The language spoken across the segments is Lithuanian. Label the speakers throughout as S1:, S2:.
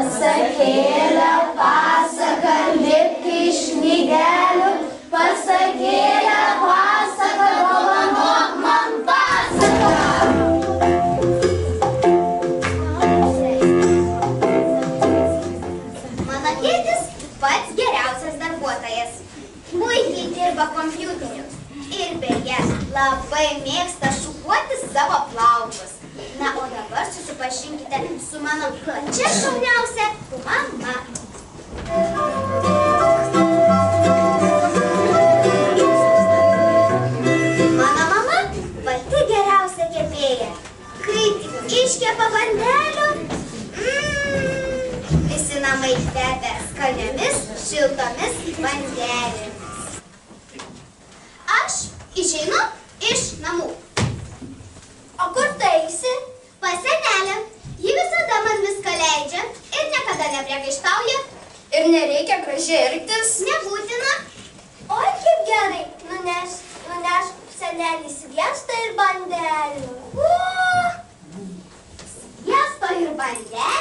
S1: Pasakėlė pasaka, lipk iš knygelių, pasakėlė pasaka, dovanok man pasaką.
S2: Mano tėtis pats geriausias darbuotojas. Puikiai dirba kompiuteriu. Ir beje, labai mėgsta šukuoti savo plaukus. Na, o dabar susipažinkite su mano pačia šauniausia mama. Mano mama pati geriausia kepėja. Kai tik iškepa bandelių, mm, visi namai kvepia skaniomis, šiltomis bandelėmis. Aš išeinu iš namų. O kur tu eisi? Pas senelę. Ji visada man viską leidžia ir niekada nepriekaištauja.
S1: Ir elgtis.
S2: Nebūtina. Oi, kaip gerai. Nuneš, nuneš senelį sviestą ir bandelių. O! Sviesto ir bandelių?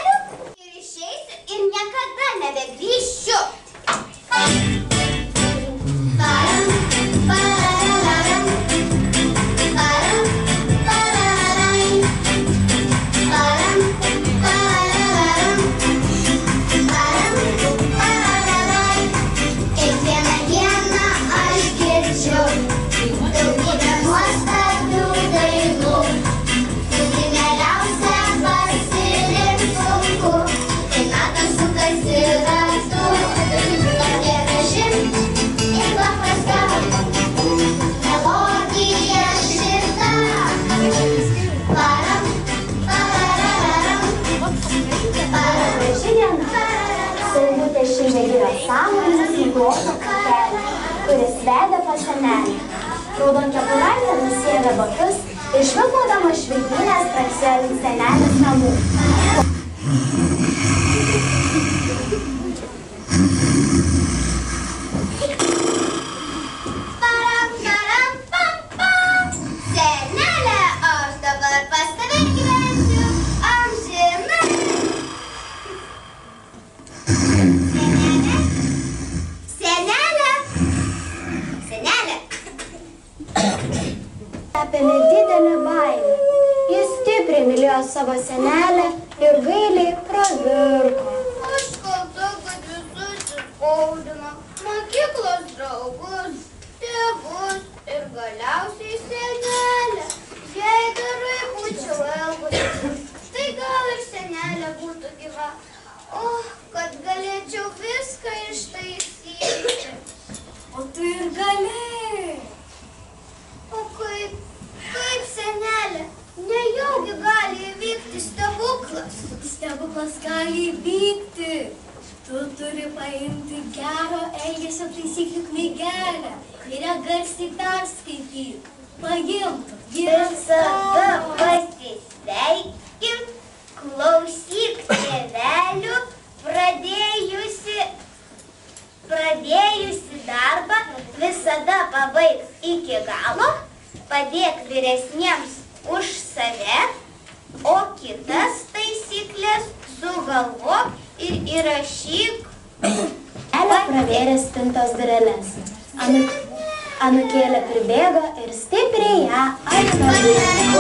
S1: Pas senelį. Raudon kepuraitė nusėdė batus ir švilpaudama švilpynės praksėjo link senelės namų. Apėmė didelį baimę. Jis stipriai mylėjo savo senelę ir gailiai pravirko.
S2: Aš kalta, kad visus įskaudino. Mokyklos draugus, tėvus ir galiausiai senelę. Jei gerai būčiau elgusi, tai gal ir senelė būtų gyva. O, kad galėčiau viską ištaisyti.
S1: O tu ir galėjai. Stebuklas gali įvykti. Tu turi paimti gero elgesio taisyklių knygelę ir ją garsiai perskaityti. Paimk.
S2: Visada pasisveikink, klausyk tėvelių, pradėjusi, pradėjusi darbą, visada pabaigs iki galo, padėk vyresniems už save, o kitas taisyklės sugalvok ir įrašyk.
S1: Elė pravėrė spintos dureles. Anuk, anukėlė pribėgo ir stipriai ją atvarė.